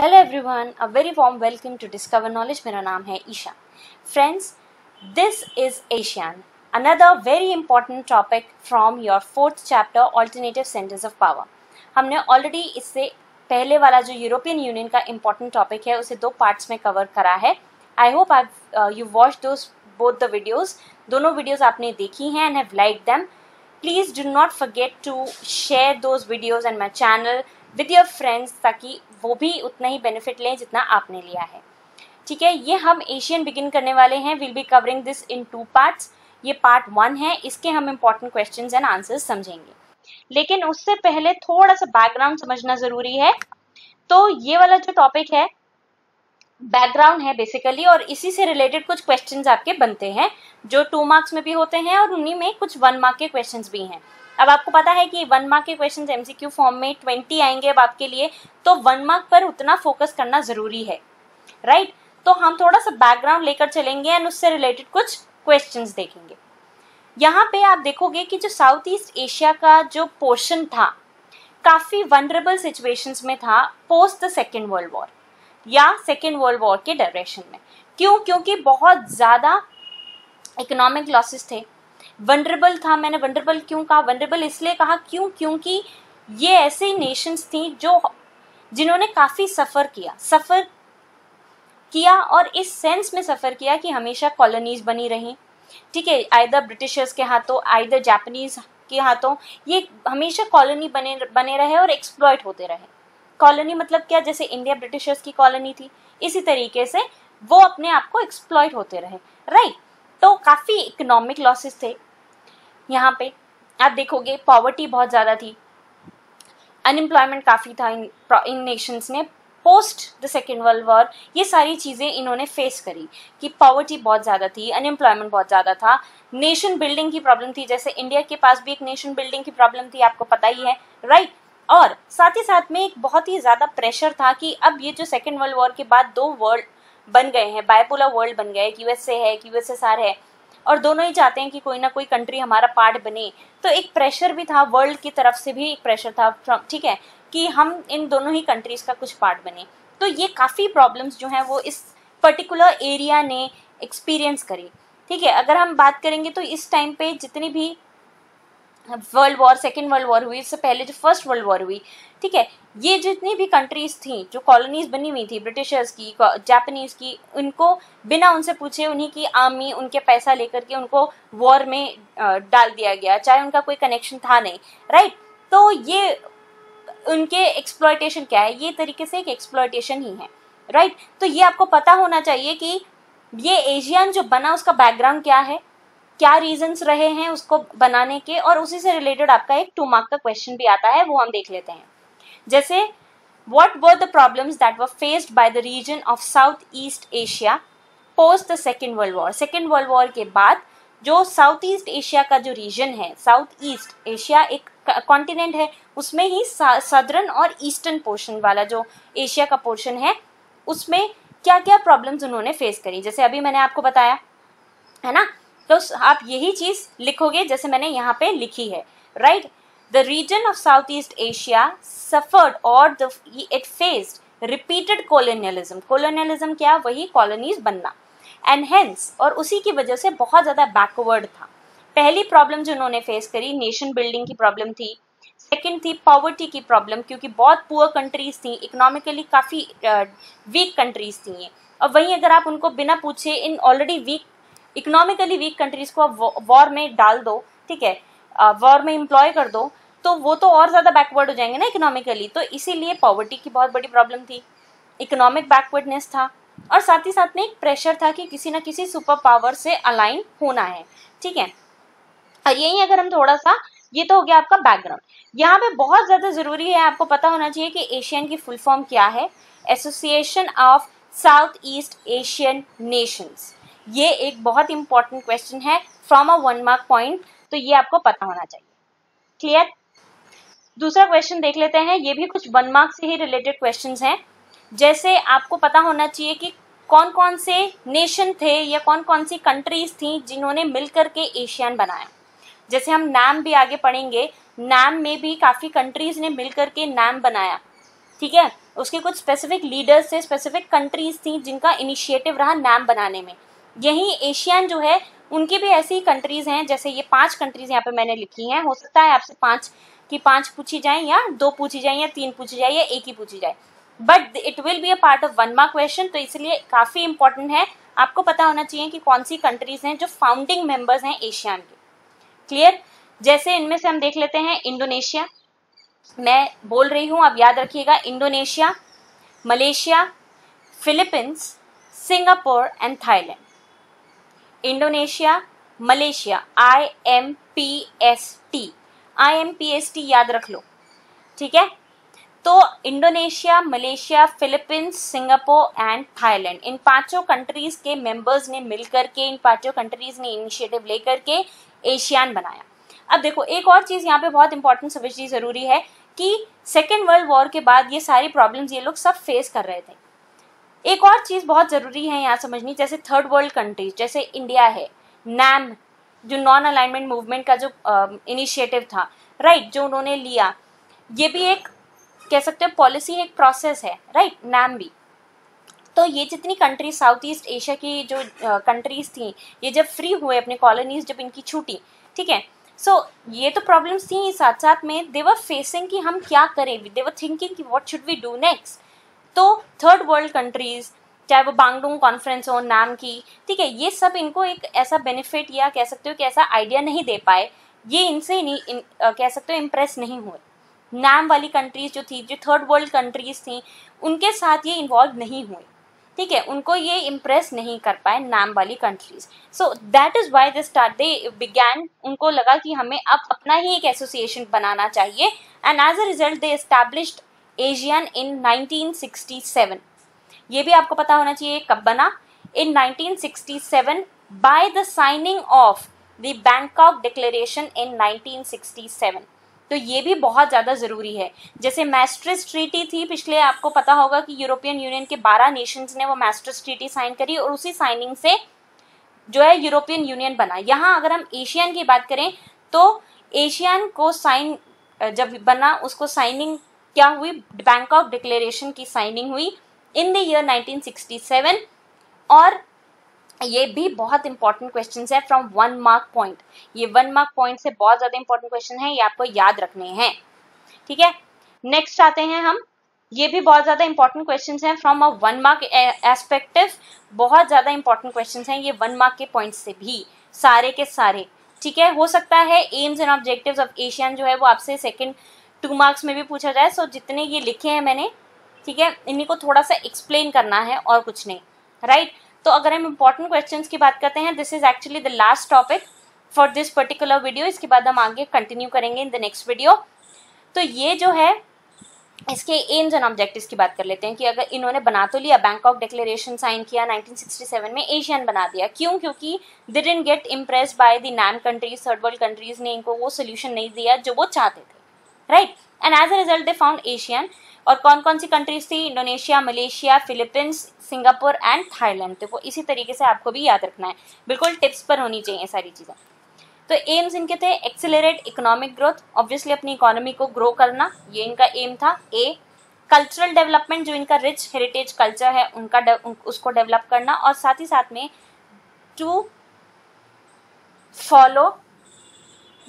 Hello everyone a very warm welcome to discover knowledge मेरा नाम है Isha. Friends this is ASEAN another very important topic from your fourth chapter alternative centres of power हमने already इससे पहले वाला जो European Union का important topic है, उसे दो पार्ट्स में कवर करा है। I hope I you watch those both the videos दोनों वीडियोज़ आपने देखी हैं and have like them please do not forget to share those videos and my channel with your friends ताकि वो भी उतना ही बेनिफिट लें जितना आपने लिया है। ठीक है, ये हम एशियन बिगिन करने वाले हैं। Will be covering this in two parts ये पार्ट वन है, इसके हम इंपॉर्टेंट क्वेश्चन एंड आंसर्स समझेंगे। लेकिन उससे पहले थोड़ा सा बैकग्राउंड समझना ज़रूरी है। तो ये वाला जो टॉपिक है बैकग्राउंड है बेसिकली और इसी से रिलेटेड कुछ क्वेश्चंस आपके बनते हैं, जो टू मार्क्स में भी होते हैं और उन्हीं में कुछ वन मार्क के क्वेश्चंस भी हैं। अब आपको पता है कि वन मार्क के क्वेश्चन एमसीक्यू फॉर्म में ट्वेंटी आएँगे अब आपके लिए तो वन मार्क पर उतना फोकस करना ज़रूरी है राइट right? तो हम थोड़ा सा बैकग्राउंड लेकर चलेंगे एंड उससे रिलेटेड कुछ क्वेश्चन देखेंगे। यहाँ पे आप देखोगे कि जो साउथ ईस्ट एशिया का जो पोर्शन था, काफ़ी वनरेबल सिचुएशंस में था post the second world war या सेकेंड वर्ल्ड वॉर के डायरेक्शन में। क्यों? क्योंकि बहुत ज़्यादा इकोनॉमिक लॉसेस थे। वनरेबल था, मैंने वनरेबल क्यों कहा? वनरेबल इसलिए कहा क्यों? क्योंकि ये ऐसे नेशंस थी जो जिन्होंने काफ़ी सफ़र किया। सफ़र किया और इस सेंस में सफ़र किया कि हमेशा कॉलोनीज बनी रहीं। ठीक है आइदर ब्रिटिशर्स के हाथों आइदर जापानीज के हाथों, ये हमेशा कॉलोनी बने बने रहे और एक्सप्लॉयट होते रहे। कॉलोनी मतलब क्या? जैसे इंडिया ब्रिटिशर्स की कॉलोनी थी। इसी तरीके से वो अपने आप को एक्सप्लॉयट होते रहे। राइट तो काफ़ी इकोनॉमिक लॉसेस थे। यहाँ पे। आप देखोगे पॉवर्टी बहुत ज़्यादा थी। अनएम्प्लॉयमेंट काफ़ी था इन इन नेशंस ने post the second world war ये सारी चीज़ें इन्होंने फेस करी कि पॉवर्टी बहुत ज़्यादा थी अनएम्प्लॉयमेंट बहुत ज़्यादा था। नेशन बिल्डिंग की प्रॉब्लम थी, जैसे इंडिया के पास भी एक नेशन बिल्डिंग की प्रॉब्लम थी, आपको पता ही है राइट और साथ ही साथ में एक बहुत ही ज़्यादा प्रेशर था कि अब ये जो सेकेंड वर्ल्ड वॉर के बाद दो वर्ल्ड बन गए हैं बायपोलर वर्ल्ड बन गए यूएसए है यूएसएसआर है। और दोनों ही चाहते हैं कि कोई ना कोई कंट्री हमारा पार्ट बने। तो एक प्रेशर भी था वर्ल्ड की तरफ़ से भी एक प्रेशर था ठीक है? कि हम इन दोनों ही कंट्रीज़ का कुछ पार्ट बने। तो ये काफ़ी प्रॉब्लम्स जो हैं वो इस पर्टिकुलर एरिया ने एक्सपीरियंस करी। ठीक है? अगर हम बात करेंगे तो इस टाइम पे जितनी भी world war, second world war हुई इससे पहले जो फ़र्स्ट वर्ल्ड वॉर हुई, ठीक है? ये जितनी भी कंट्रीज़ थी, जो कॉलोनीज बनी हुई थी, ब्रिटिशर्स की जापानीज की, उनको बिना उनसे पूछे, उन्हीं की आर्मी उनके पैसा लेकर के उनको वॉर में डाल दिया गया, चाहे उनका कोई कनेक्शन था नहीं राइट तो ये उनके एक्सप्लॉयटेशन क्या है? ये तरीके से एक एक्सप्लॉयटेशन ही है राइट तो ये आपको पता होना चाहिए कि ये एशियन जो बना, उसका बैकग्राउंड क्या है? क्या रीजंस रहे हैं उसको बनाने के? और उसी से रिलेटेड आपका एक टू मार्क का क्वेश्चन भी आता है, वो हम देख लेते हैं। जैसे, what were the problems that were faced by the region of south east asia post the second world war? Second world war के बाद, जो साउथ ईस्ट एशिया का जो रीजन है साउथ ईस्ट एशिया एक कॉन्टिनेंट है, उसमें ही सदर्न और ईस्टर्न पोर्शन वाला जो एशिया का पोर्शन है, उसमें क्या क्या प्रॉब्लम्स उन्होंने फेस करी? जैसे अभी मैंने आपको बताया, है ना? तो आप यही चीज़ लिखोगे जैसे मैंने यहाँ पे लिखी है right the region of South East Asia suffered और the it faced repeated colonialism colonialism क्या? वही कॉलोनीज बनना। एंड हेंस और उसी की वजह से बहुत ज़्यादा बैकवर्ड था। पहली प्रॉब्लम जो उन्होंने फेस करी नेशन बिल्डिंग की प्रॉब्लम थी। सेकेंड थी पॉवर्टी की प्रॉब्लम क्योंकि बहुत पुअर कंट्रीज़ थी इकोनॉमिकली काफ़ी वीक कंट्रीज़ थी और वहीं अगर आप उनको बिना पूछे इन already weak economically weak countries को आप वॉर में डाल दो, ठीक है? वॉर में इम्प्लॉय कर दो तो वो तो और ज़्यादा बैकवर्ड हो जाएँगे ना इकोनॉमिकली तो इसीलिए पॉवर्टी की बहुत बड़ी प्रॉब्लम थी। इकोनॉमिक बैकवर्डनेस था और साथ ही साथ में एक प्रेशर था कि किसी ना किसी सुपर पावर से अलाइन होना है, ठीक है? और यही अगर हम थोड़ा सा, ये तो हो गया आपका बैकग्राउंड यहाँ पे बहुत ज़्यादा ज़रूरी है, आपको पता होना चाहिए कि एशियन की फुल फॉर्म क्या है। Association of South East Asian Nations ये एक बहुत इंपॉर्टेंट क्वेश्चन है from a one mark point तो ये आपको पता होना चाहिए। क्लियर दूसरा क्वेश्चन देख लेते हैं, ये भी कुछ वन मार्क से ही रिलेटेड क्वेश्चन हैं। जैसे आपको पता होना चाहिए कि कौन कौन से नेशन थे या कौन कौन सी कंट्रीज़ थी जिन्होंने मिलकर के एशियन बनाया। जैसे हम नाम भी आगे पढ़ेंगे नाम में भी काफ़ी कंट्रीज़ ने मिलकर के नाम बनाया। ठीक है? उसके कुछ स्पेसिफिक लीडर्स थे स्पेसिफिक कंट्रीज़ थी जिनका इनिशिएटिव रहा नाम बनाने में। यही एशियन जो है, उनकी भी ऐसी कंट्रीज़ हैं, जैसे ये पाँच कंट्रीज़ यहाँ पे मैंने लिखी हैं। हो सकता है आपसे पाँच की पाँच पूछी जाए या दो पूछी जाए या तीन पूछी जाए या एक ही पूछी जाए। But it will be a part of one mark question तो इसलिए काफ़ी इंपॉर्टेंट है। आपको पता होना चाहिए कि कौन सी कंट्रीज़ हैं जो फाउंडिंग मेंबर्स हैं एशियान के। क्लियर जैसे इनमें से हम देख लेते हैं इंडोनेशिया मैं बोल रही हूँ, आप याद रखिएगा Indonesia Malaysia Philippines Singapore and Thailand Indonesia Malaysia I M P S T I M P S T याद रख लो। ठीक है? तो Indonesia Malaysia Philippines Singapore and Thailand इन पाँचों कंट्रीज़ के मेंबर्स ने मिलकर के, इन पाँचों कंट्रीज़ ने इनिशिएटिव लेकर के एशियान बनाया। अब देखो, एक और चीज़ यहाँ पे बहुत इंपॉर्टेंट समझनी ज़रूरी है कि सेकेंड वर्ल्ड वॉर के बाद ये सारी प्रॉब्लम्स ये लोग सब फेस कर रहे थे। एक और चीज़ बहुत ज़रूरी है यहाँ समझनी जैसे थर्ड वर्ल्ड कंट्रीज़ जैसे इंडिया है नैम जो नॉन अलाइनमेंट मूवमेंट का जो इनिशिएटिव था राइट right, जो उन्होंने लिया ये भी एक कह सकते हैं पॉलिसी एक प्रोसेस है राइट नैम भी। तो ये जितनी कंट्रीज़ साउथ ईस्ट एशिया की जो कंट्रीज़ थी ये जब फ्री हुए अपने कॉलोनीज जब इनकी छूटी ठीक है? सो so, ये तो प्रॉब्लम्स थी साथ साथ में देवर फेसिंग कि हम क्या करें देवर थिंकिंग कि what should we do next तो थर्ड वर्ल्ड कंट्रीज़ चाहे वो बांगडोंग कॉन्फ्रेंस हो नाम की ठीक है ये सब इनको एक ऐसा बेनिफिट या कह सकते हो कि ऐसा आइडिया नहीं दे पाए ये इनसे नहीं इन, आ, कह सकते हो इम्प्रेस नहीं हुए। नाम वाली कंट्रीज़ जो थी जो थर्ड वर्ल्ड कंट्रीज़ थी उनके साथ ये इन्वॉल्व नहीं हुई ठीक है उनको ये इम्प्रेस नहीं कर पाए नाम वाली countries so that is why they start they began उनको लगा कि हमें अब अपना ही एक एसोसिएशन बनाना चाहिए and as a result they established ASEAN in 1967 ये भी आपको पता होना चाहिए कब बना? In 1967 by the signing of the Bangkok declaration in 1967 तो ये भी बहुत ज़्यादा ज़रूरी है। जैसे मैस्ट्रिस ट्रीटी थी, पिछले आपको पता होगा कि यूरोपियन यूनियन के बारह नेशंस ने वो मैस्ट्रिस ट्रीटी साइन करी और उसी साइनिंग से जो है यूरोपियन यूनियन बना। यहाँ अगर हम एशियन की बात करें तो एशियन को साइन जब बना, उसको साइनिंग क्या हुई? बैंकॉक डिक्लेरेशन की साइनिंग हुई इन द ईयर 1967 और ये भी बहुत इंपॉर्टेंट क्वेश्चन है फ्रॉम वन मार्क पॉइंट ये वन मार्क पॉइंट से बहुत ज़्यादा इंपॉर्टेंट क्वेश्चन है, ये आपको याद रखने हैं। ठीक है? नेक्स्ट आते हैं हम। ये भी बहुत ज़्यादा इंपॉर्टेंट क्वेश्चन हैं from a one mark perspective बहुत ज़्यादा इंपॉर्टेंट क्वेश्चन हैं ये वन मार्क के पॉइंट से भी, सारे के सारे। ठीक है? हो सकता है aims and objectives of ASEAN जो है वो आपसे सेकंड टू मार्क्स में भी पूछा जाए सो जितने ये लिखे हैं मैंने, ठीक है, इन्हीं को थोड़ा सा एक्सप्लेन करना है और कुछ नहीं राइट right? तो अगर हम इम्पोर्टेंट क्वेश्चंस की बात करते हैं this is actually the last topic for this particular video इसके बाद हम आगे कंटिन्यू करेंगे इन द नेक्स्ट वीडियो तो ये जो है, इसके एम्स एंड ऑब्जेक्टिव्स की बात कर लेते हैं कि अगर इन्होंने बना तो लिया बैंकॉक डिक्लेरेशन साइन किया 1967 में एशियन बना दिया, क्यों? क्योंकि they didn't get impress by the NAM countries third world countries ने इनको वो सोल्यूशन नहीं दिया जो वो चाहते थे। Right and as a result they found ASEAN और कौन कौन सी कंट्रीज़ थी? Indonesia Malaysia Philippines Singapore and Thailand तो इसी तरीके से आपको भी याद रखना है। बिल्कुल टिप्स पर होनी चाहिए सारी चीज़ें। तो एम्स इनके थे एक्सिलरेट इकोनॉमिक ग्रोथ ऑब्वियसली अपनी इकोनॉमी को ग्रो करना, ये इनका एम था। ए कल्चरल डेवलपमेंट जो इनका रिच हेरिटेज कल्चर है, उनका उसको डेवलप करना। और साथ ही साथ में to follow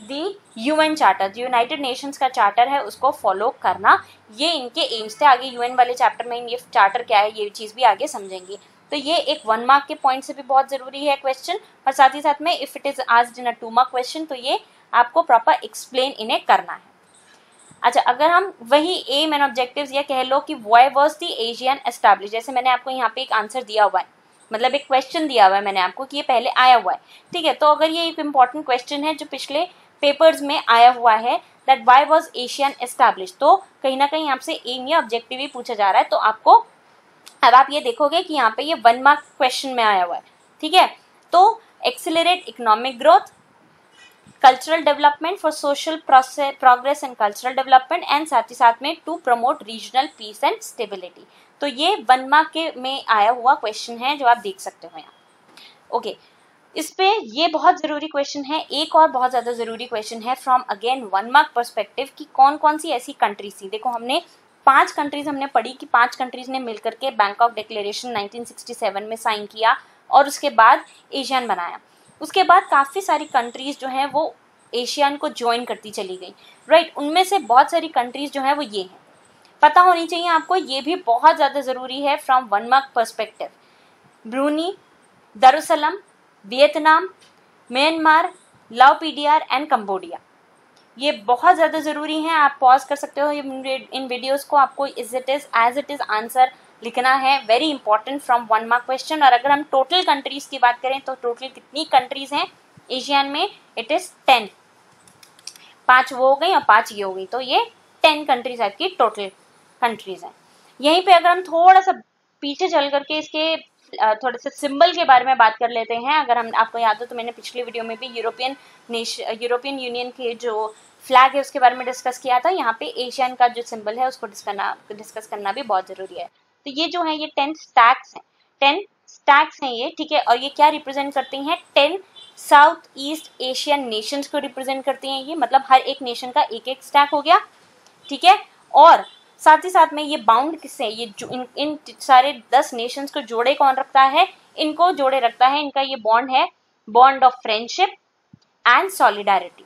the UN charter जो यूनाइटेड नेशंस का चार्टर है, उसको फॉलो करना। ये इनके एम्स थे। आगे यूएन वाले चैप्टर में ये चार्टर क्या है, ये चीज़ भी आगे समझेंगे। तो ये एक वन मार्क के पॉइंट से भी बहुत ज़रूरी है क्वेश्चन और साथ ही साथ में इफ़ इट इज़ आज in a two mark question तो ये आपको प्रॉपर एक्सप्लेन इन्हें करना है। अच्छा अगर हम वही एम एंड ऑब्जेक्टिव्स या कह लो कि why was the ASEAN establish जैसे मैंने आपको यहाँ पे एक आंसर दिया हुआ है। मतलब एक क्वेश्चन दिया हुआ है मैंने आपको कि ये पहले आया हुआ है। ठीक है तो अगर ये एक इंपॉर्टेंट क्वेश्चन है जो पिछले पेपर्स में आया हुआ है that why was ASEAN establish तो कहीं ना कहीं आपसे एम या ऑब्जेक्टिव ही पूछा जा रहा है तो आपको अब आप ये देखोगे कि यहाँ पे ये वन मार्क क्वेश्चन में आया हुआ है, ठीक है? तो accelerate economic growth cultural development for social progress and cultural development and साथ ही साथ में to promote regional peace and stability तो ये वन मार्क के में आया हुआ क्वेश्चन है जो आप देख सकते हो यहाँ। Okay okay. इस पे ये बहुत ज़रूरी क्वेश्चन है, एक और बहुत ज़्यादा ज़रूरी क्वेश्चन है from again one mark perspective कि कौन कौन सी ऐसी कंट्रीज़ थी। देखो, हमने पाँच कंट्रीज़ हमने पढ़ी कि पाँच कंट्रीज़ ने मिलकर के बैंकॉक डिक्लेरेशन 1967 में साइन किया और उसके बाद एशियन बनाया। उसके बाद काफ़ी सारी कंट्रीज़ जो हैं वो एशियन को ज्वाइन करती चली गई। राइट उनमें से बहुत सारी कंट्रीज़ जो हैं वो ये हैं। पता होनी चाहिए आपको, ये भी बहुत ज़्यादा ज़रूरी है from one mark perspective Brunei Darussalam Vietnam, Myanmar, Lao PDR and Cambodia ये बहुत ज़्यादा ज़रूरी है, आप पॉज कर सकते हो। इन वीडियोस को आपको is it is as it is answer लिखना है। Very important from one mark question और अगर हम टोटल कंट्रीज़ की बात करें तो टोटल कितनी कंट्रीज़ हैं? एशियन में इट इज़ टेन पाँच वो हो गई और पाँच ये हो गई। तो ये टेन कंट्रीज़ आपकी टोटल कंट्रीज़ हैं। यहीं पे अगर हम थोड़ा सा पीछे चल करके इसके थोड़े से सिंबल के बारे में बात कर लेते हैं। अगर हम, आपको याद हो तो मैंने पिछली वीडियो में भी यूरोपियन नेश, यूरोपियन यूनियन के जो फ्लैग है उसके बारे में डिस्कस किया था। यहाँ पे एशियन का जो सिंबल है उसको डिस्कना डिस्कस करना भी बहुत ज़रूरी है। तो ये जो है, ये टेन स्टैक्स हैं। टेन स्टैक्स हैं ये, ठीक है? और ये क्या रिप्रेजेंट करती हैं? Ten South East Asian nations को रिप्रेजेंट करती हैं ये। मतलब हर एक नेशन का एक एक स्टैक हो गया, ठीक है? और साथ ही साथ में ये बाउंड किससे, ये इन इन सारे दस नेशंस को जोड़े कौन रखता है? इनको जोड़े रखता है, इनका ये बॉन्ड है bond of friendship and solidarity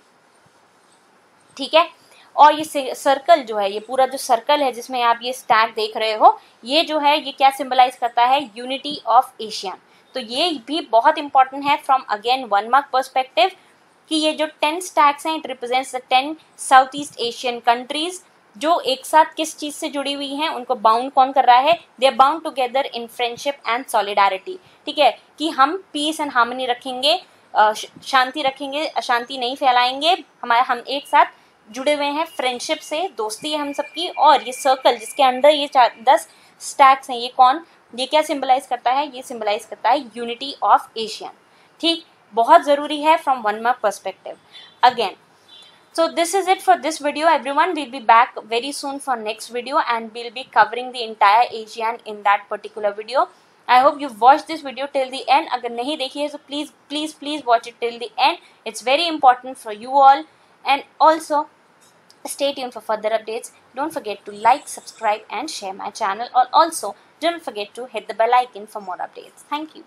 ठीक है? और ये सर्कल जो है, ये पूरा जो सर्कल है, जिसमें आप ये स्टैक देख रहे हो, ये जो है, ये क्या सिंबलाइज करता है? यूनिटी ऑफ़ एशियन तो ये भी बहुत इंपॉर्टेंट है from again one mark perspective कि ये जो टेन स्टैक्स हैं it represents the ten South East Asian countries जो एक साथ किस चीज़ से जुड़ी हुई हैं, उनको बाउंड कौन कर रहा है? They are bound together in friendship and solidarity ठीक है? कि हम पीस एंड हार्मनी रखेंगे शांति रखेंगे, अशांति नहीं फैलाएँगे, हमारे, हम एक साथ जुड़े हुए हैं फ्रेंडशिप से, दोस्ती है हम सबकी, और ये सर्कल जिसके अंदर ये चार दस स्टैक्स हैं, ये कौन? ये क्या सिंबलाइज करता है? ये सिंबलाइज करता है यूनिटी ऑफ़ एशियन ठीक? बहुत ज़रूरी है from one mark perspective again so this is it for this video everyone. We'll be back very soon for next video and we'll be covering the entire asian in that particular video. I hope you've watched this video till the end. Agar nahi dekhi hai so please please please watch it till the end. It's very important for you all. And also stay tuned for further updates. Don't forget to like subscribe and share my channel. Or also don't forget to hit the bell icon for more updates. Thank you